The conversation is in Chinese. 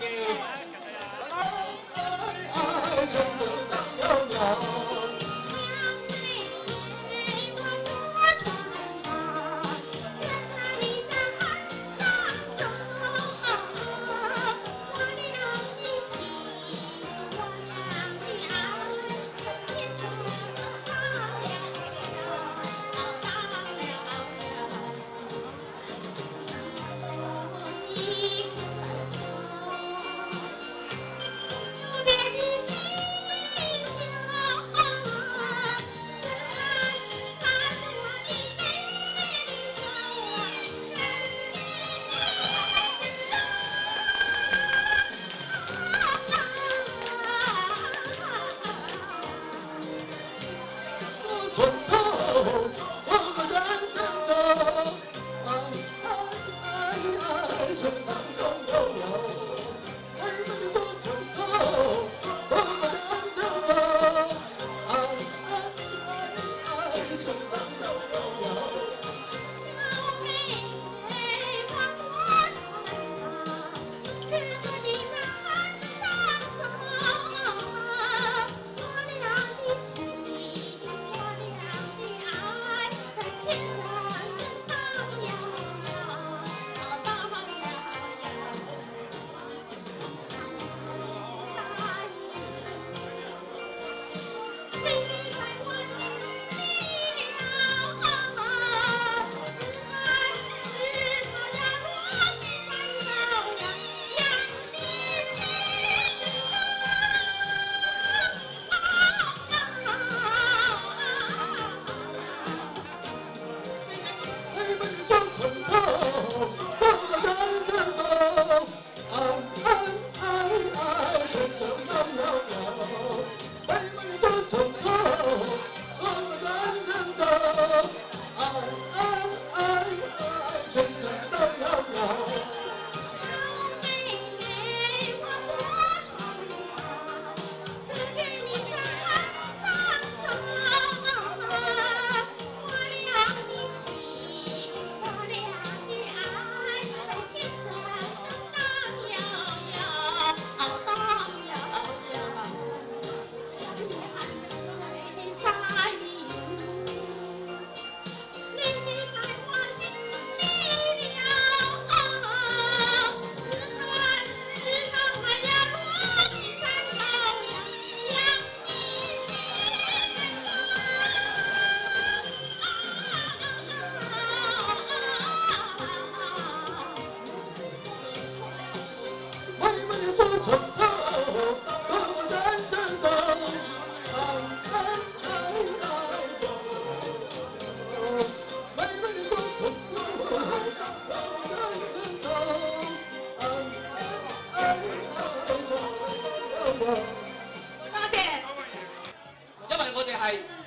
Maggie. 就多谢，因为我哋系。